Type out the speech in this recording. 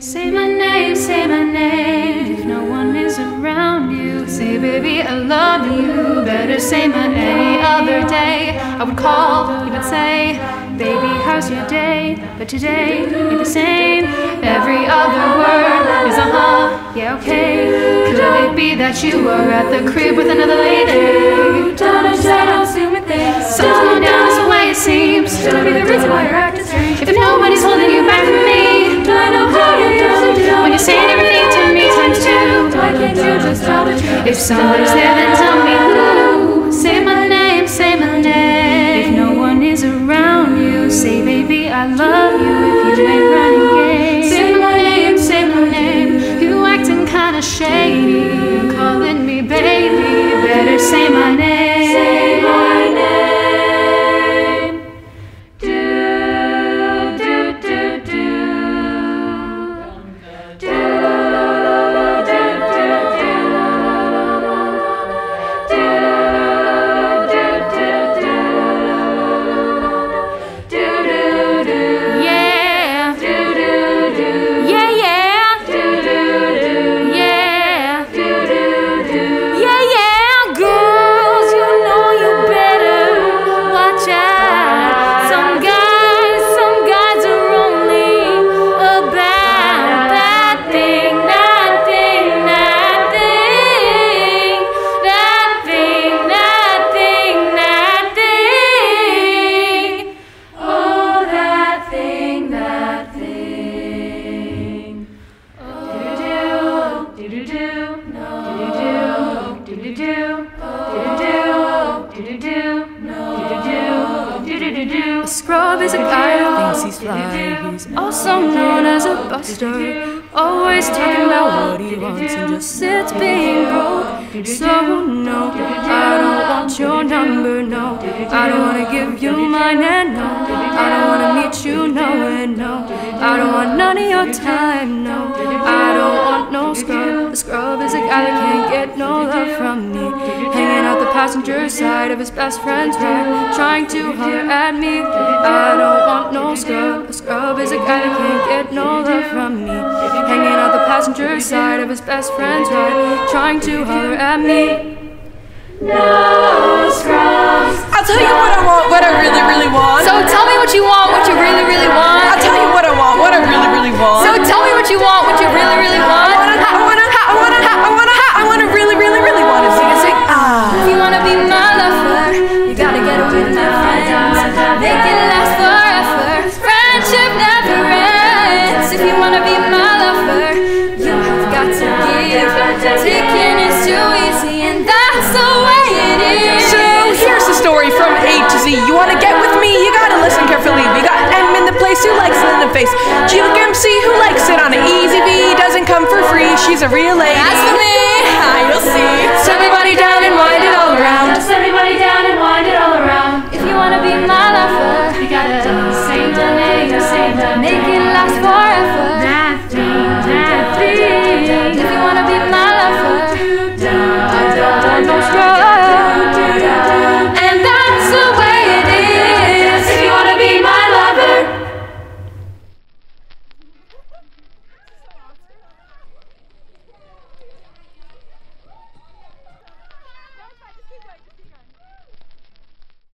Say my name, say my name. If no one is around you, say, baby, I love you. Better say my any other day. I would call, you would say, baby, how's your day? But today ain't the same. Every other word is a huh, yeah, okay. Could it be that you are at the crib with another lady? Something's going down, that's the somebody's there, then tell me who. Say my name, say my name. If no one is around you, say baby I love you. If you ain't running game, say my name, say my name. You acting kinda shady, scrub is a guy who thinks he's fly. He's also known as a buster. Always talking about what he wants and just sits being broke. So no, I don't want your number. No, I don't wanna give you mine. And no, I don't wanna meet you. No, and no, I don't want none of your time. No, I don't want no scrub. A scrub is a guy that can't get no love from me. Hanging out the passenger side of his best friend's ride, trying to holler at me. I don't want no scrub. A scrub is a guy that can't get no love from me. Hanging out the passenger side of his best friend's ride, trying to holler at me. No scrubs. I'll tell you She's a real lady. That's for me. Ah, you'll see. So everybody down and wind it all around. Just everybody down and wind it all around. If you wanna be my lover, you gotta say the name, say the Make it last forever.